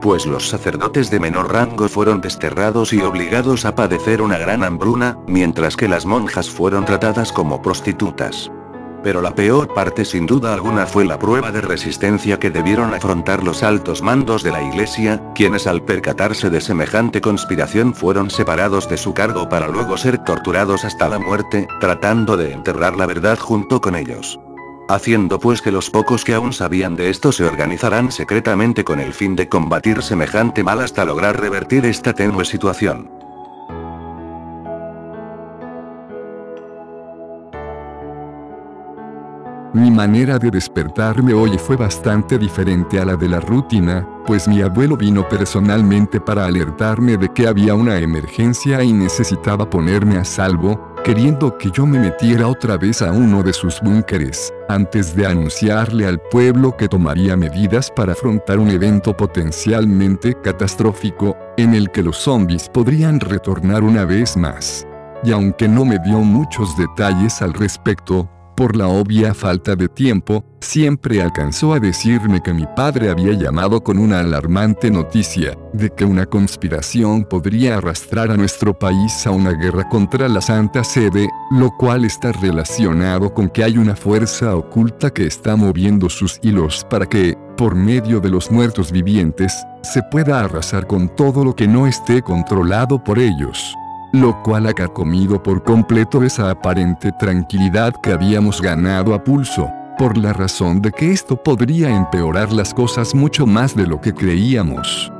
Pues los sacerdotes de menor rango fueron desterrados y obligados a padecer una gran hambruna, mientras que las monjas fueron tratadas como prostitutas. Pero la peor parte sin duda alguna fue la prueba de resistencia que debieron afrontar los altos mandos de la iglesia, quienes al percatarse de semejante conspiración fueron separados de su cargo para luego ser torturados hasta la muerte, tratando de enterrar la verdad junto con ellos. Haciendo pues que los pocos que aún sabían de esto se organizarán secretamente con el fin de combatir semejante mal hasta lograr revertir esta tenue situación. Mi manera de despertarme hoy fue bastante diferente a la de la rutina, pues mi abuelo vino personalmente para alertarme de que había una emergencia y necesitaba ponerme a salvo, queriendo que yo me metiera otra vez a uno de sus búnkeres, antes de anunciarle al pueblo que tomaría medidas para afrontar un evento potencialmente catastrófico, en el que los zombies podrían retornar una vez más. Y aunque no me dio muchos detalles al respecto, por la obvia falta de tiempo, siempre alcanzó a decirme que mi padre había llamado con una alarmante noticia, de que una conspiración podría arrastrar a nuestro país a una guerra contra la Santa Sede, lo cual está relacionado con que hay una fuerza oculta que está moviendo sus hilos para que, por medio de los muertos vivientes, se pueda arrasar con todo lo que no esté controlado por ellos lo cual ha comido por completo esa aparente tranquilidad que habíamos ganado a pulso, por la razón de que esto podría empeorar las cosas mucho más de lo que creíamos.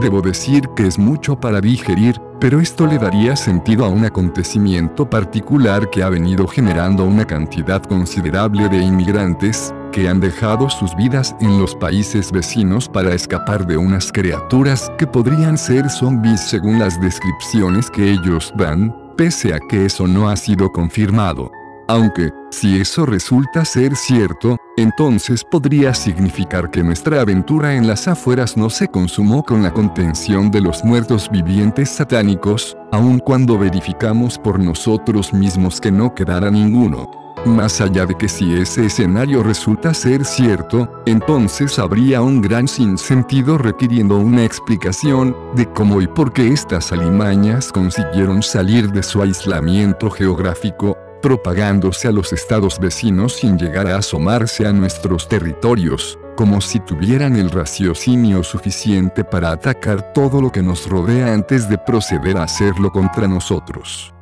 Debo decir que es mucho para digerir, pero esto le daría sentido a un acontecimiento particular que ha venido generando una cantidad considerable de inmigrantes, que han dejado sus vidas en los países vecinos para escapar de unas criaturas que podrían ser zombies según las descripciones que ellos dan, pese a que eso no ha sido confirmado. Aunque, si eso resulta ser cierto, entonces podría significar que nuestra aventura en las afueras no se consumó con la contención de los muertos vivientes satánicos, aun cuando verificamos por nosotros mismos que no quedara ninguno. Más allá de que si ese escenario resulta ser cierto, entonces habría un gran sinsentido requiriendo una explicación de cómo y por qué estas alimañas consiguieron salir de su aislamiento geográfico, propagándose a los estados vecinos sin llegar a asomarse a nuestros territorios, como si tuvieran el raciocinio suficiente para atacar todo lo que nos rodea antes de proceder a hacerlo contra nosotros.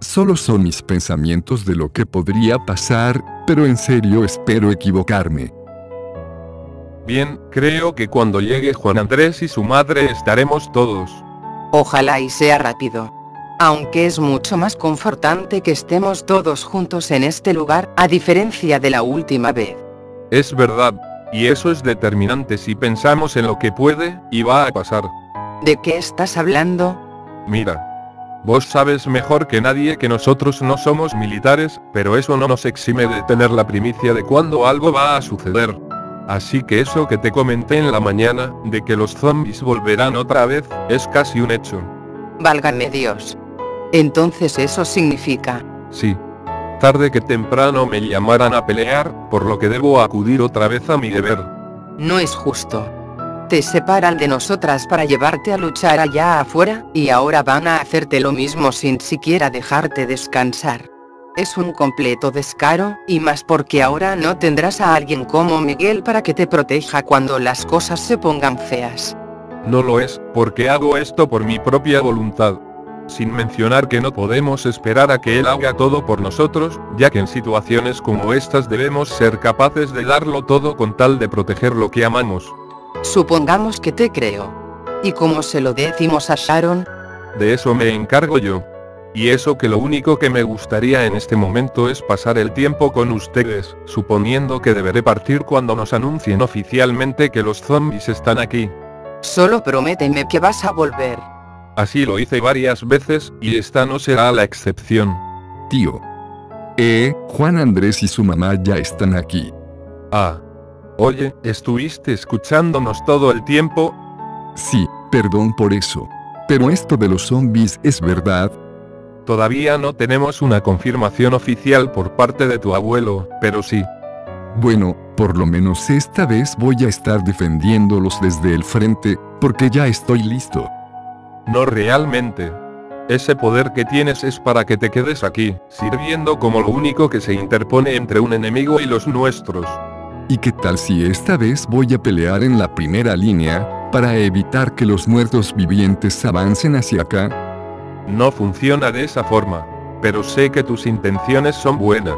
Solo son mis pensamientos de lo que podría pasar, pero en serio espero equivocarme. Bien, creo que cuando llegue Juan Andrés y su madre estaremos todos. Ojalá y sea rápido. Aunque es mucho más confortante que estemos todos juntos en este lugar, a diferencia de la última vez. Es verdad. Y eso es determinante si pensamos en lo que puede y va a pasar. ¿De qué estás hablando? Mira, Vos sabes mejor que nadie que nosotros no somos militares, pero eso no nos exime de tener la primicia de cuándo algo va a suceder. Así que eso que te comenté en la mañana, de que los zombies volverán otra vez, es casi un hecho. Válgame Dios. Entonces eso significa... Sí. Tarde que temprano me llamarán a pelear, por lo que debo acudir otra vez a mi deber. No es justo. Te separan de nosotras para llevarte a luchar allá afuera, y ahora van a hacerte lo mismo sin siquiera dejarte descansar. Es un completo descaro, y más porque ahora no tendrás a alguien como Miguel para que te proteja cuando las cosas se pongan feas. No lo es, porque hago esto por mi propia voluntad. Sin mencionar que no podemos esperar a que él haga todo por nosotros, ya que en situaciones como estas debemos ser capaces de darlo todo con tal de proteger lo que amamos. Supongamos que te creo. ¿Y cómo se lo decimos a Sharon? De eso me encargo yo. Y eso que lo único que me gustaría en este momento es pasar el tiempo con ustedes, suponiendo que deberé partir cuando nos anuncien oficialmente que los zombies están aquí. Solo prométeme que vas a volver. Así lo hice varias veces, y esta no será la excepción. Tío. Eh, Juan Andrés y su mamá ya están aquí. Ah. Oye, ¿estuviste escuchándonos todo el tiempo? Sí, perdón por eso. Pero esto de los zombies es verdad. Todavía no tenemos una confirmación oficial por parte de tu abuelo, pero sí. Bueno, por lo menos esta vez voy a estar defendiéndolos desde el frente, porque ya estoy listo. No realmente. Ese poder que tienes es para que te quedes aquí, sirviendo como lo único que se interpone entre un enemigo y los nuestros. ¿Y qué tal si esta vez voy a pelear en la primera línea, para evitar que los muertos vivientes avancen hacia acá? No funciona de esa forma. Pero sé que tus intenciones son buenas.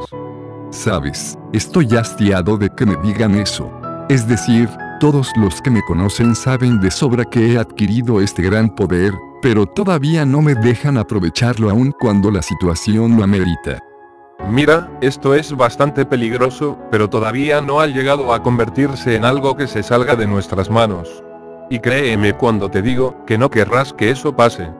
Sabes, estoy hastiado de que me digan eso. Es decir, todos los que me conocen saben de sobra que he adquirido este gran poder, pero todavía no me dejan aprovecharlo aún cuando la situación lo amerita. Mira, esto es bastante peligroso, pero todavía no ha llegado a convertirse en algo que se salga de nuestras manos. Y créeme cuando te digo, que no querrás que eso pase.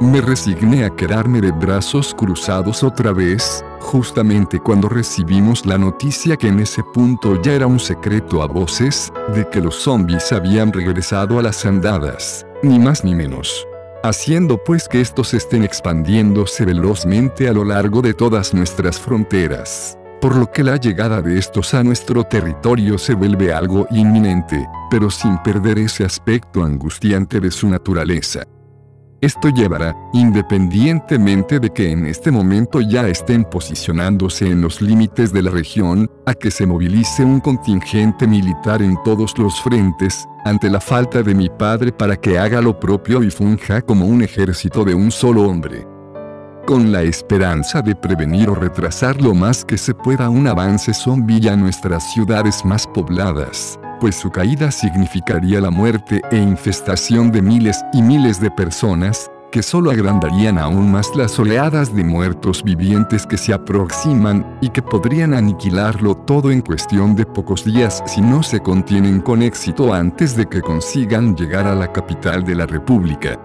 Me resigné a quedarme de brazos cruzados otra vez, justamente cuando recibimos la noticia que en ese punto ya era un secreto a voces, de que los zombies habían regresado a las andadas, ni más ni menos haciendo pues que estos estén expandiéndose velozmente a lo largo de todas nuestras fronteras. Por lo que la llegada de estos a nuestro territorio se vuelve algo inminente, pero sin perder ese aspecto angustiante de su naturaleza. Esto llevará, independientemente de que en este momento ya estén posicionándose en los límites de la región, a que se movilice un contingente militar en todos los frentes, ante la falta de mi padre para que haga lo propio y funja como un ejército de un solo hombre. Con la esperanza de prevenir o retrasar lo más que se pueda un avance zombie a nuestras ciudades más pobladas pues su caída significaría la muerte e infestación de miles y miles de personas, que solo agrandarían aún más las oleadas de muertos vivientes que se aproximan, y que podrían aniquilarlo todo en cuestión de pocos días si no se contienen con éxito antes de que consigan llegar a la capital de la República.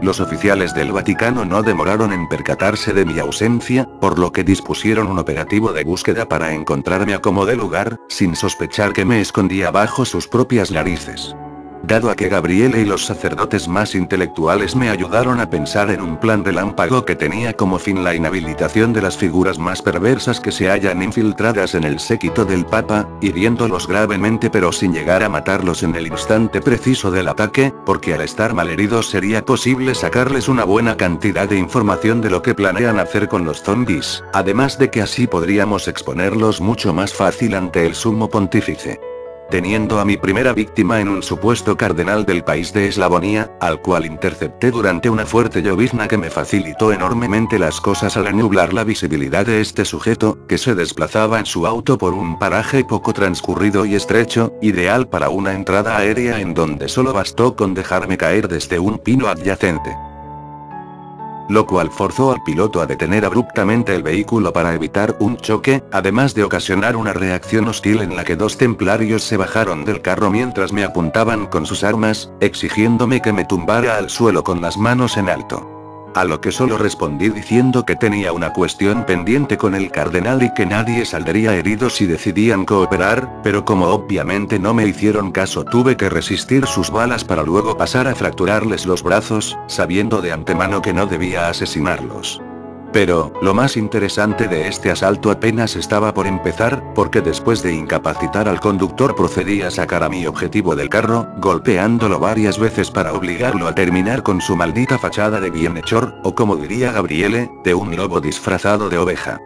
Los oficiales del Vaticano no demoraron en percatarse de mi ausencia, por lo que dispusieron un operativo de búsqueda para encontrarme a como de lugar, sin sospechar que me escondía bajo sus propias narices. Dado a que Gabriele y los sacerdotes más intelectuales me ayudaron a pensar en un plan relámpago que tenía como fin la inhabilitación de las figuras más perversas que se hayan infiltradas en el séquito del Papa, hiriéndolos gravemente pero sin llegar a matarlos en el instante preciso del ataque, porque al estar malheridos sería posible sacarles una buena cantidad de información de lo que planean hacer con los zombies, además de que así podríamos exponerlos mucho más fácil ante el sumo pontífice teniendo a mi primera víctima en un supuesto cardenal del país de Eslavonia, al cual intercepté durante una fuerte llovizna que me facilitó enormemente las cosas al anublar la visibilidad de este sujeto, que se desplazaba en su auto por un paraje poco transcurrido y estrecho, ideal para una entrada aérea en donde solo bastó con dejarme caer desde un pino adyacente lo cual forzó al piloto a detener abruptamente el vehículo para evitar un choque, además de ocasionar una reacción hostil en la que dos templarios se bajaron del carro mientras me apuntaban con sus armas, exigiéndome que me tumbara al suelo con las manos en alto. A lo que solo respondí diciendo que tenía una cuestión pendiente con el cardenal y que nadie saldría herido si decidían cooperar, pero como obviamente no me hicieron caso tuve que resistir sus balas para luego pasar a fracturarles los brazos, sabiendo de antemano que no debía asesinarlos. Pero, lo más interesante de este asalto apenas estaba por empezar, porque después de incapacitar al conductor procedí a sacar a mi objetivo del carro, golpeándolo varias veces para obligarlo a terminar con su maldita fachada de bienhechor, o como diría Gabriele, de un lobo disfrazado de oveja.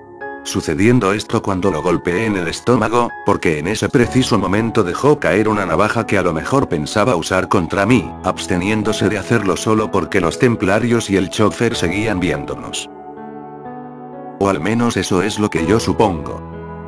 Sucediendo esto cuando lo golpeé en el estómago, porque en ese preciso momento dejó caer una navaja que a lo mejor pensaba usar contra mí, absteniéndose de hacerlo solo porque los templarios y el chofer seguían viéndonos. O al menos eso es lo que yo supongo.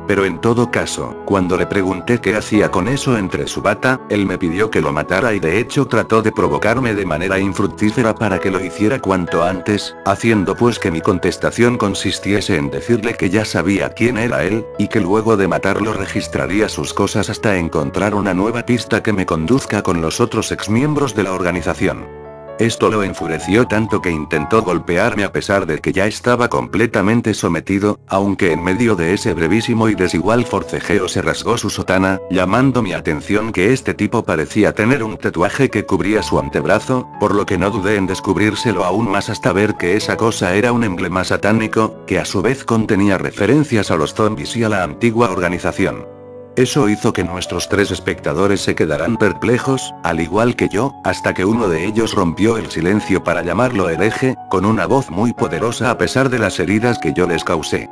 Pero en todo caso, cuando le pregunté qué hacía con eso entre su bata, él me pidió que lo matara y de hecho trató de provocarme de manera infructífera para que lo hiciera cuanto antes, haciendo pues que mi contestación consistiese en decirle que ya sabía quién era él, y que luego de matarlo registraría sus cosas hasta encontrar una nueva pista que me conduzca con los otros exmiembros de la organización. Esto lo enfureció tanto que intentó golpearme a pesar de que ya estaba completamente sometido, aunque en medio de ese brevísimo y desigual forcejeo se rasgó su sotana, llamando mi atención que este tipo parecía tener un tatuaje que cubría su antebrazo, por lo que no dudé en descubrírselo aún más hasta ver que esa cosa era un emblema satánico, que a su vez contenía referencias a los zombies y a la antigua organización. Eso hizo que nuestros tres espectadores se quedaran perplejos, al igual que yo, hasta que uno de ellos rompió el silencio para llamarlo hereje, con una voz muy poderosa a pesar de las heridas que yo les causé.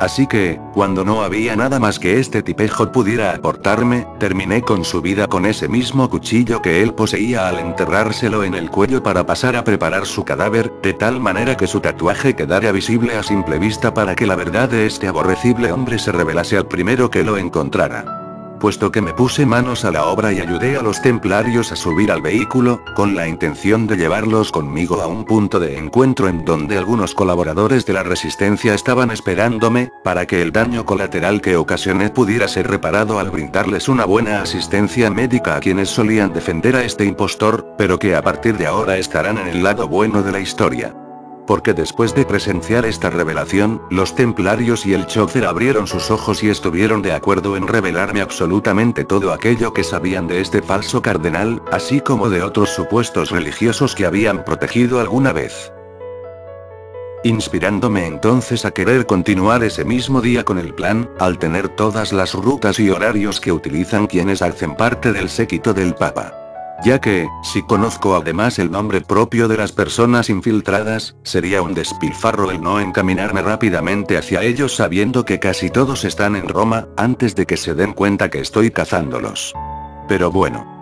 Así que, cuando no había nada más que este tipejo pudiera aportarme, terminé con su vida con ese mismo cuchillo que él poseía al enterrárselo en el cuello para pasar a preparar su cadáver, de tal manera que su tatuaje quedara visible a simple vista para que la verdad de este aborrecible hombre se revelase al primero que lo encontrara puesto que me puse manos a la obra y ayudé a los templarios a subir al vehículo, con la intención de llevarlos conmigo a un punto de encuentro en donde algunos colaboradores de la resistencia estaban esperándome, para que el daño colateral que ocasioné pudiera ser reparado al brindarles una buena asistencia médica a quienes solían defender a este impostor, pero que a partir de ahora estarán en el lado bueno de la historia porque después de presenciar esta revelación, los templarios y el chofer abrieron sus ojos y estuvieron de acuerdo en revelarme absolutamente todo aquello que sabían de este falso cardenal, así como de otros supuestos religiosos que habían protegido alguna vez. Inspirándome entonces a querer continuar ese mismo día con el plan, al tener todas las rutas y horarios que utilizan quienes hacen parte del séquito del Papa. Ya que, si conozco además el nombre propio de las personas infiltradas, sería un despilfarro el no encaminarme rápidamente hacia ellos sabiendo que casi todos están en Roma, antes de que se den cuenta que estoy cazándolos. Pero bueno.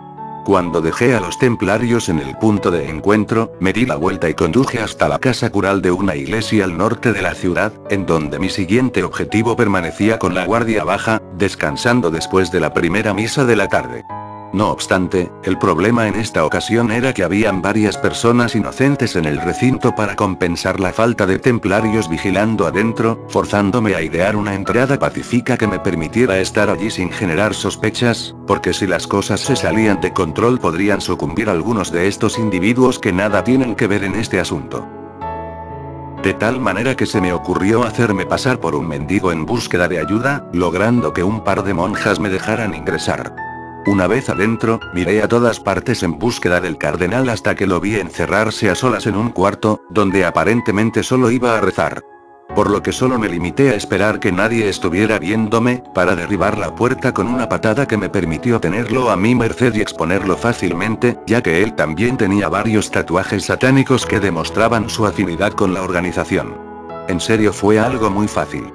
Cuando dejé a los templarios en el punto de encuentro, me di la vuelta y conduje hasta la casa cural de una iglesia al norte de la ciudad, en donde mi siguiente objetivo permanecía con la guardia baja, descansando después de la primera misa de la tarde. No obstante, el problema en esta ocasión era que habían varias personas inocentes en el recinto para compensar la falta de templarios vigilando adentro, forzándome a idear una entrada pacífica que me permitiera estar allí sin generar sospechas, porque si las cosas se salían de control podrían sucumbir algunos de estos individuos que nada tienen que ver en este asunto. De tal manera que se me ocurrió hacerme pasar por un mendigo en búsqueda de ayuda, logrando que un par de monjas me dejaran ingresar. Una vez adentro, miré a todas partes en búsqueda del cardenal hasta que lo vi encerrarse a solas en un cuarto, donde aparentemente solo iba a rezar. Por lo que solo me limité a esperar que nadie estuviera viéndome, para derribar la puerta con una patada que me permitió tenerlo a mi merced y exponerlo fácilmente, ya que él también tenía varios tatuajes satánicos que demostraban su afinidad con la organización. En serio fue algo muy fácil.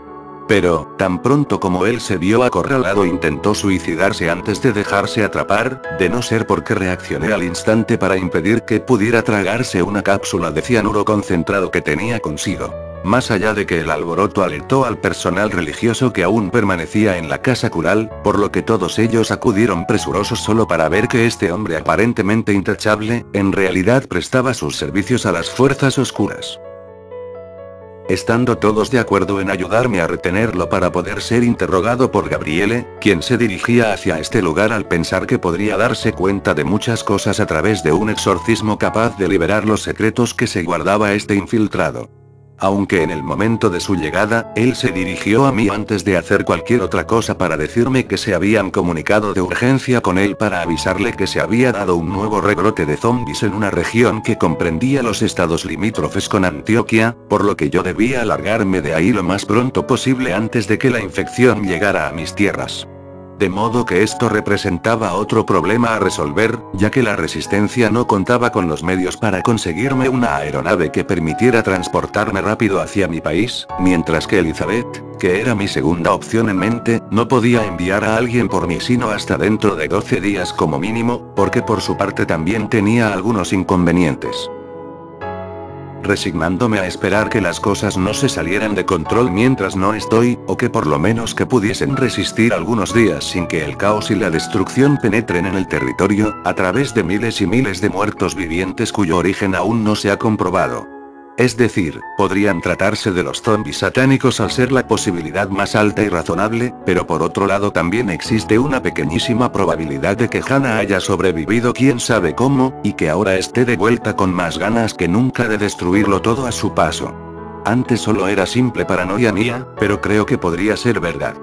Pero, tan pronto como él se vio acorralado intentó suicidarse antes de dejarse atrapar, de no ser porque reaccioné al instante para impedir que pudiera tragarse una cápsula de cianuro concentrado que tenía consigo. Más allá de que el alboroto alertó al personal religioso que aún permanecía en la casa cural, por lo que todos ellos acudieron presurosos solo para ver que este hombre aparentemente intachable, en realidad prestaba sus servicios a las fuerzas oscuras estando todos de acuerdo en ayudarme a retenerlo para poder ser interrogado por Gabriele, quien se dirigía hacia este lugar al pensar que podría darse cuenta de muchas cosas a través de un exorcismo capaz de liberar los secretos que se guardaba este infiltrado aunque en el momento de su llegada, él se dirigió a mí antes de hacer cualquier otra cosa para decirme que se habían comunicado de urgencia con él para avisarle que se había dado un nuevo rebrote de zombies en una región que comprendía los estados limítrofes con Antioquia, por lo que yo debía alargarme de ahí lo más pronto posible antes de que la infección llegara a mis tierras. De modo que esto representaba otro problema a resolver, ya que la resistencia no contaba con los medios para conseguirme una aeronave que permitiera transportarme rápido hacia mi país, mientras que Elizabeth, que era mi segunda opción en mente, no podía enviar a alguien por mí sino hasta dentro de 12 días como mínimo, porque por su parte también tenía algunos inconvenientes resignándome a esperar que las cosas no se salieran de control mientras no estoy, o que por lo menos que pudiesen resistir algunos días sin que el caos y la destrucción penetren en el territorio, a través de miles y miles de muertos vivientes cuyo origen aún no se ha comprobado. Es decir, podrían tratarse de los zombies satánicos al ser la posibilidad más alta y razonable, pero por otro lado también existe una pequeñísima probabilidad de que Hannah haya sobrevivido quién sabe cómo, y que ahora esté de vuelta con más ganas que nunca de destruirlo todo a su paso. Antes solo era simple paranoia mía, pero creo que podría ser verdad.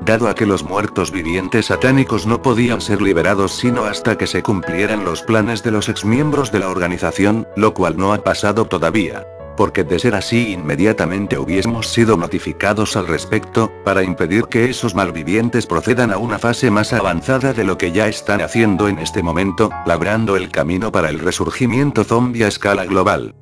Dado a que los muertos vivientes satánicos no podían ser liberados sino hasta que se cumplieran los planes de los exmiembros de la organización, lo cual no ha pasado todavía porque de ser así inmediatamente hubiésemos sido notificados al respecto, para impedir que esos malvivientes procedan a una fase más avanzada de lo que ya están haciendo en este momento, labrando el camino para el resurgimiento zombie a escala global.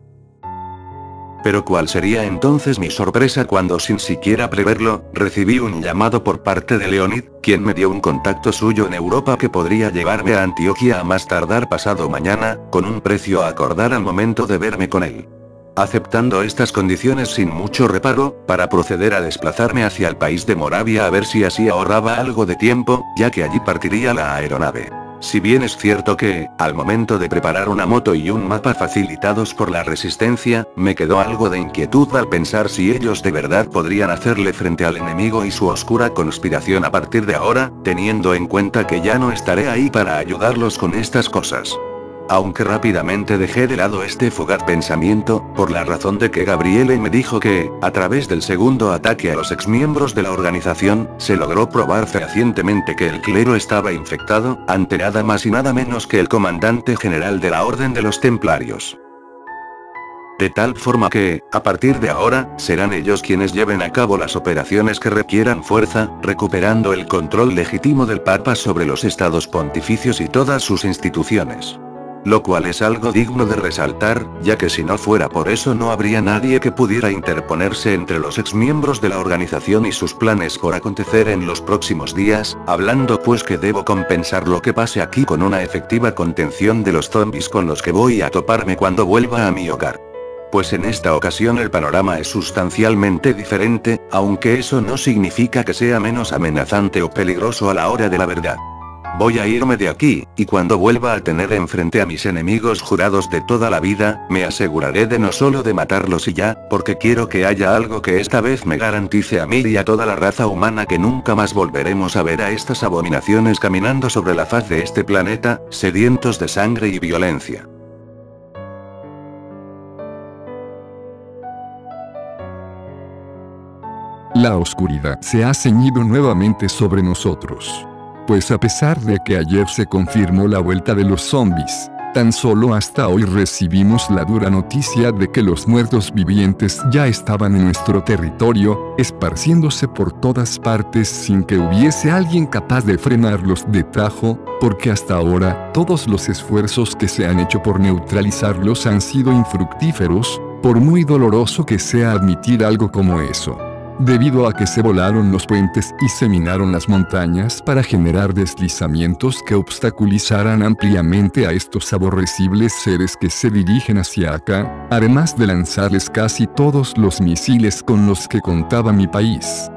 Pero ¿cuál sería entonces mi sorpresa cuando sin siquiera preverlo, recibí un llamado por parte de Leonid, quien me dio un contacto suyo en Europa que podría llevarme a Antioquia a más tardar pasado mañana, con un precio a acordar al momento de verme con él aceptando estas condiciones sin mucho reparo, para proceder a desplazarme hacia el país de Moravia a ver si así ahorraba algo de tiempo, ya que allí partiría la aeronave. Si bien es cierto que, al momento de preparar una moto y un mapa facilitados por la resistencia, me quedó algo de inquietud al pensar si ellos de verdad podrían hacerle frente al enemigo y su oscura conspiración a partir de ahora, teniendo en cuenta que ya no estaré ahí para ayudarlos con estas cosas aunque rápidamente dejé de lado este fugaz pensamiento, por la razón de que Gabriele me dijo que, a través del segundo ataque a los exmiembros de la organización, se logró probar fehacientemente que el clero estaba infectado, ante nada más y nada menos que el comandante general de la Orden de los Templarios. De tal forma que, a partir de ahora, serán ellos quienes lleven a cabo las operaciones que requieran fuerza, recuperando el control legítimo del Papa sobre los estados pontificios y todas sus instituciones. Lo cual es algo digno de resaltar, ya que si no fuera por eso no habría nadie que pudiera interponerse entre los exmiembros de la organización y sus planes por acontecer en los próximos días, hablando pues que debo compensar lo que pase aquí con una efectiva contención de los zombies con los que voy a toparme cuando vuelva a mi hogar. Pues en esta ocasión el panorama es sustancialmente diferente, aunque eso no significa que sea menos amenazante o peligroso a la hora de la verdad. Voy a irme de aquí, y cuando vuelva a tener enfrente a mis enemigos jurados de toda la vida, me aseguraré de no solo de matarlos y ya, porque quiero que haya algo que esta vez me garantice a mí y a toda la raza humana que nunca más volveremos a ver a estas abominaciones caminando sobre la faz de este planeta, sedientos de sangre y violencia. La oscuridad se ha ceñido nuevamente sobre nosotros pues a pesar de que ayer se confirmó la vuelta de los zombies, tan solo hasta hoy recibimos la dura noticia de que los muertos vivientes ya estaban en nuestro territorio, esparciéndose por todas partes sin que hubiese alguien capaz de frenarlos de tajo, porque hasta ahora todos los esfuerzos que se han hecho por neutralizarlos han sido infructíferos, por muy doloroso que sea admitir algo como eso debido a que se volaron los puentes y se minaron las montañas para generar deslizamientos que obstaculizaran ampliamente a estos aborrecibles seres que se dirigen hacia acá, además de lanzarles casi todos los misiles con los que contaba mi país.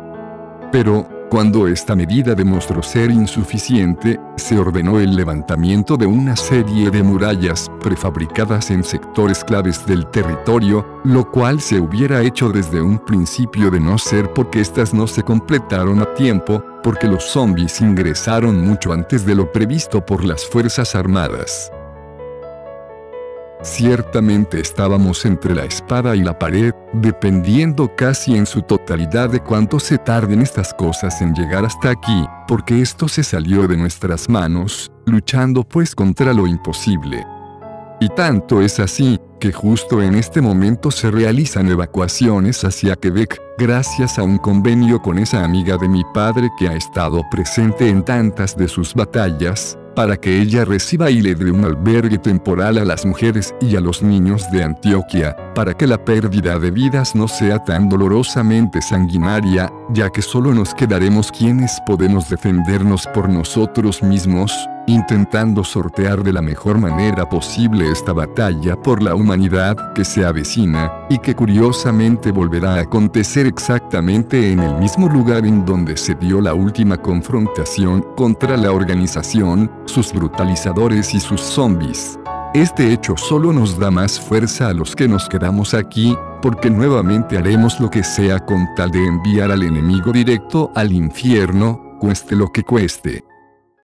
Pero, cuando esta medida demostró ser insuficiente, se ordenó el levantamiento de una serie de murallas prefabricadas en sectores claves del territorio, lo cual se hubiera hecho desde un principio de no ser porque éstas no se completaron a tiempo, porque los zombies ingresaron mucho antes de lo previsto por las Fuerzas Armadas. Ciertamente estábamos entre la espada y la pared, dependiendo casi en su totalidad de cuánto se tarden estas cosas en llegar hasta aquí, porque esto se salió de nuestras manos, luchando pues contra lo imposible. Y tanto es así, que justo en este momento se realizan evacuaciones hacia Quebec, gracias a un convenio con esa amiga de mi padre que ha estado presente en tantas de sus batallas, para que ella reciba y le dé un albergue temporal a las mujeres y a los niños de Antioquia, para que la pérdida de vidas no sea tan dolorosamente sanguinaria, ya que solo nos quedaremos quienes podemos defendernos por nosotros mismos, intentando sortear de la mejor manera posible esta batalla por la humanidad que se avecina, y que curiosamente volverá a acontecer exactamente en el mismo lugar en donde se dio la última confrontación contra la organización, sus brutalizadores y sus zombies. Este hecho solo nos da más fuerza a los que nos quedamos aquí, porque nuevamente haremos lo que sea con tal de enviar al enemigo directo al infierno, cueste lo que cueste.